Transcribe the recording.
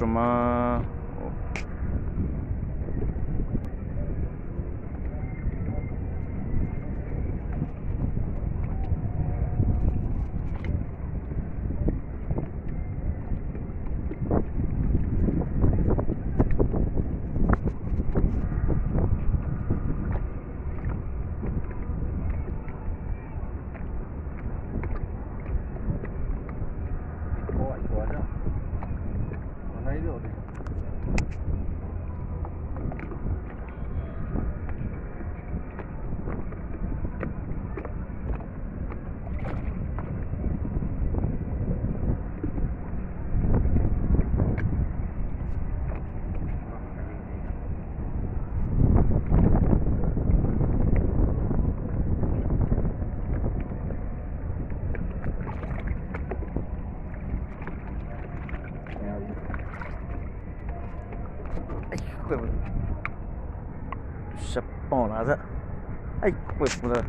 什么哎，怪不得，是帮我拿着。哎，怪不得。